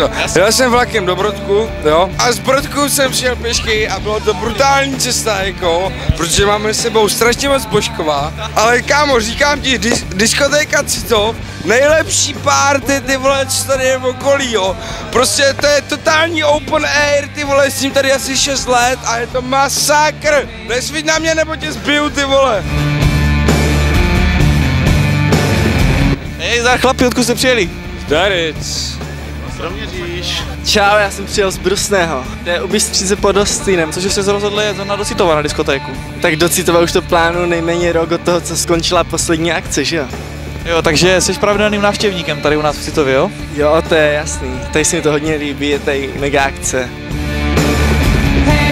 to. Jel jsem vlakem do Brodku, jo, a z Brodku jsem přijel pěšky a bylo to brutální cesta, jako, protože máme s sebou strašně moc Božková, ale kámo, říkám ti, dis- diskotéka Citov, nejlepší party, ty vole, co tady je v okolí, jo. Prostě to je totální open air, ty vole, s tím tady asi 6 let a je to masakr. Nesvíť na mě, nebo tě zbiju, ty vole. Hej, za chlapi, odkud jste přijeli? Daric. Čau, já jsem přijel z Brusného. To je u Bystřice pod Hostýnem. Cože jste se rozhodli jet na Docitova na diskotéku? Tak do Citova už to plánu nejméně rok od toho, co skončila poslední akce, že jo? Jo, takže jsi pravidelným návštěvníkem tady u nás v Citově, jo? Jo, to je jasný. Tady se mi to hodně líbí, je tady mega akce. Hej,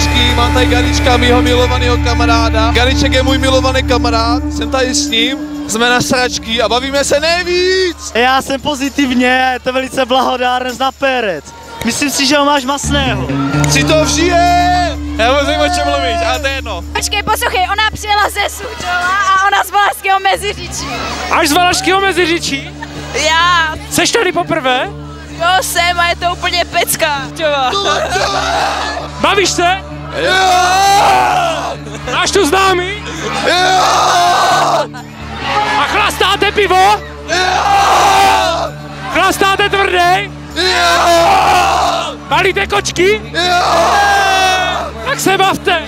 nasračky, mám tady Ganička, mýho milovaného kamaráda. Ganiček je můj milovaný kamarád, jsem tady s ním, jsme na sračky a bavíme se nejvíc. Já jsem pozitivně, to je velice blahodárné na perec. Myslím si, že ho máš masného. Si to žije! Já vůbec nevím, o čem mluvíš, ale to je jedno. Počkej, poslouchej, ona přijela ze Sučova a ona z Valašského Meziříčí. Až z Valašského Meziříčí? Já, Seš tady poprvé? jo jsem a je to úplně pecka. Čova. Bavíš se? Máš tu známý? A chlastáte pivo? Chlastáte tvrdý? Balíte kočky? Tak se bavte.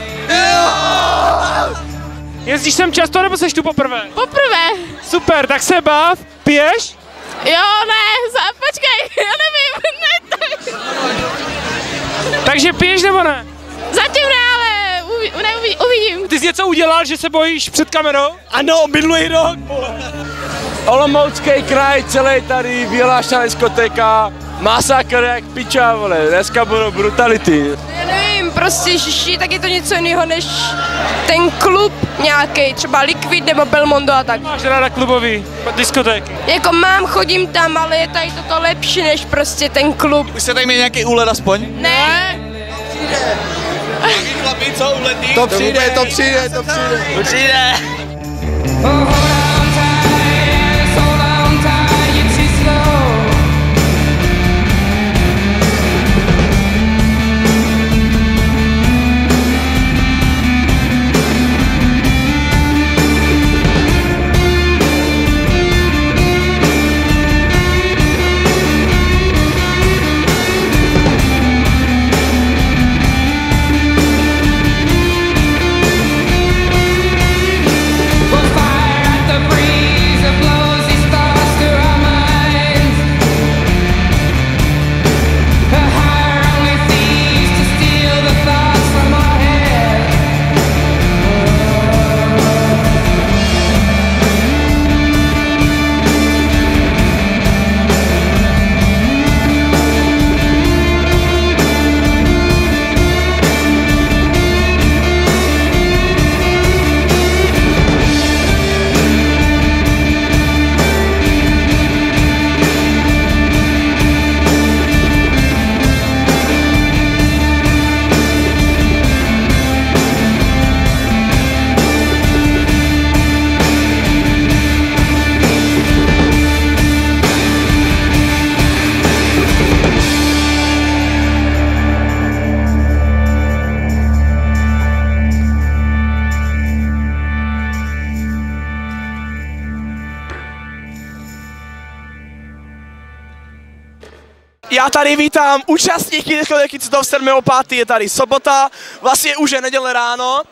Jezdíš sem často nebo seš tu poprvé? Poprvé. Super, tak se bav. Piješ? Jo, ne, za, počkej, já nevím, ne, tak. Takže piješ nebo ne? Ne, ne, uvi, uvidím. Ty jsi něco udělal, že se bojíš před kamerou? Ano, minulý rok. Olomoucký kraj, celý tady, vyhlášená diskotéka, masakr jak piča, vole, dneska budou brutality. Já nevím, prostě šiši, tak je to něco jiného než ten klub nějaký, třeba Liquid nebo Belmondo a tak. Máš ráda klubový diskotéky. Jako mám, chodím tam, ale je tady toto lepší než prostě ten klub. Už se tady měl nějaký úlet aspoň? Ne, Chlapi, co uletí? To přijde, to přijde, to přijde. Fire Já tady vítám účastníky Citov 7.5. Je tady sobota, vlastně už je neděle ráno.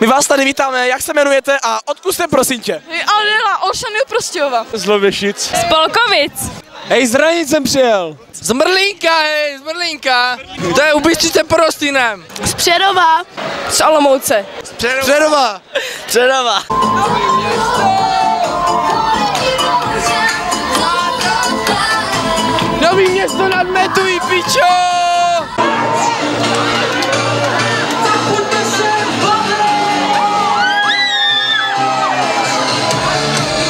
My vás tady vítáme, jak se jmenujete a odkud jste prosím tě? Alila, Olšany Prostějova. Z Lověšic. Z Polkovic. Hej, z Hranic jsem přijel. Z Mrlínka, hej, z Mrlínka. To je u Bystřice pod Hostýnem. Z Přerova. Z Olomouce. Přerova. Předava. Nový město nad Metují, pičo!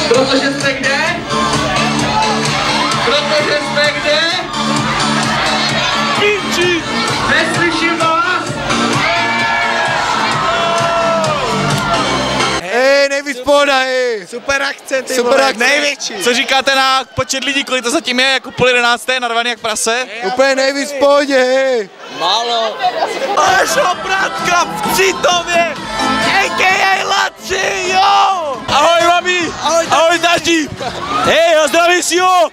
Protože jste kde? Protože jste kde? Piči! Neslyším vás! Hej, nejvíc pohoda, hej. Super akce, ty Super vole, akce. největší. Co říkáte na počet lidí, kolik to zatím je, jako půl jedenácté, narvaný jak prase? Úplně nejvíc v pohodě, hej. Až obratka v Citově, a.k.a. Laci, jo! Ahoj, mami. Ahoj, Ahoj tati. Hej, já zdravím si ho.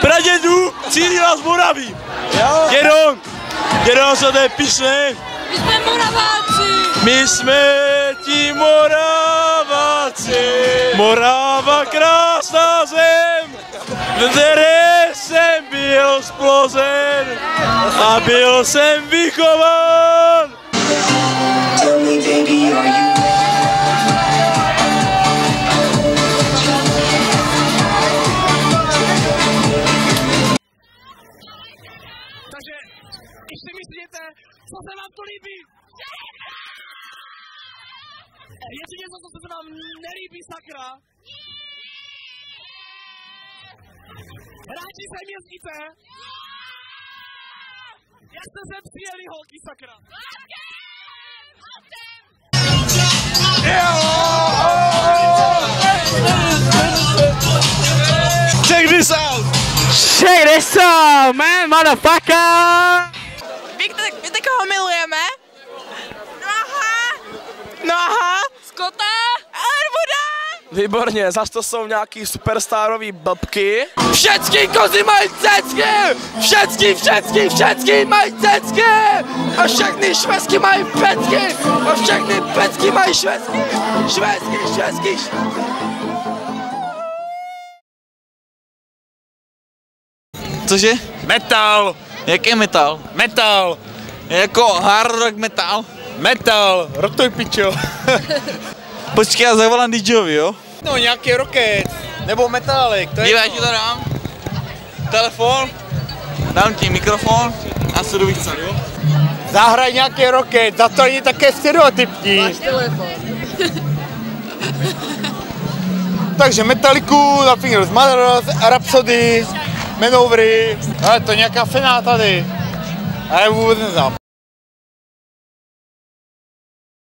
Pradědu, Cílila z Moraví. Jo. Dědon. Dědon, co to je pišné. My jsme Moraváci. My jsme ti Moraváci. Morava, krásná zem, v které jsem byl splozen a byl jsem vychován. Takže, když si myslíte, co se vám to líbí, Jestli něco, co se vám nelíbí, sakra, Hráči sem jezdíte? Jak jste sem přijeli, holky, sakra? Check this out. Check this out, man, motherfucker! Výborně, zas to jsou nějaký superstarový blbky. Všecky kozy mají cecky! Všecky, všecky, všecky mají cecky! A všechny švesky mají pecky! A všechny pecky mají švesky! Švesky, švesky, švesky! Cože? Metal. Jaký metal? Metal. Jako hard rock metal? Metal. Rotuj pičo. Počkej, já zavolám DJovi, jo? No nějaký rocket, nebo metálik, to Dívej, ti to dám. Telefon. Dám ti mikrofon a se jdu vycat, jo? Zahraj nějaký rocket, za to není také stereotypní. Takže Metaliku, La Fingers Mother's, Rhapsody, Manowry, ale to je nějaká fená tady. Ale vůbec neznám.